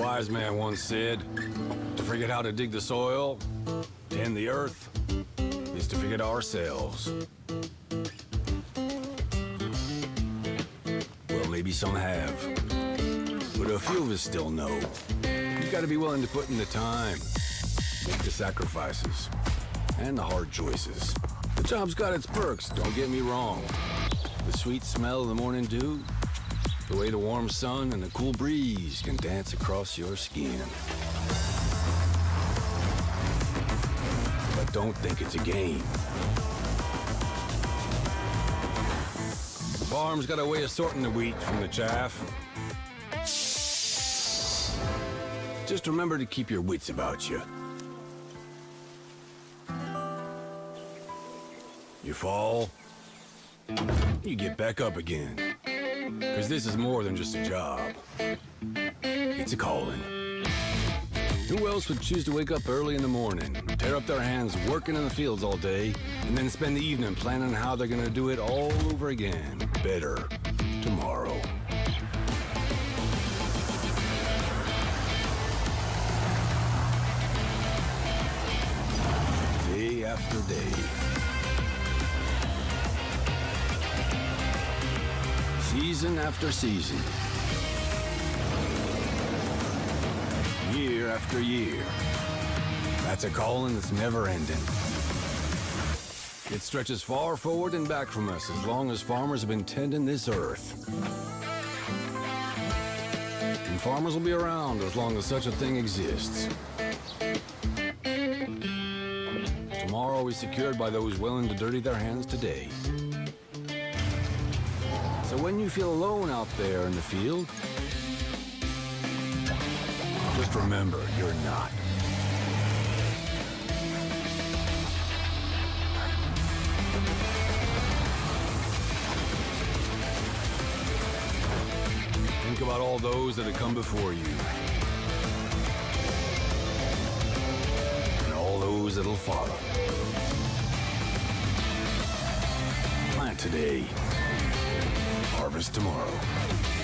wise man once said, to forget how to dig the soil, tend the earth, is to forget ourselves. Well, maybe some have, but a few of us still know. You gotta be willing to put in the time, make the sacrifices, and the hard choices. The job's got its perks, don't get me wrong. The sweet smell of the morning dew, the way the warm sun and the cool breeze can dance across your skin. But don't think it's a game. Farm's got a way of sorting the wheat from the chaff. Just remember to keep your wits about you. You fall, you get back up again. Because this is more than just a job. It's a calling. Who else would choose to wake up early in the morning, tear up their hands working in the fields all day, and then spend the evening planning how they're gonna do it all over again, better, tomorrow? Day after day. Season after season. Year after year. That's a calling that's never ending. It stretches far forward and back from us as long as farmers have been tending this earth. And farmers will be around as long as such a thing exists. Tomorrow is secured by those willing to dirty their hands today. So when you feel alone out there in the field, just remember you're not. Think about all those that have come before you. And all those that'll follow. Plant today harvest tomorrow.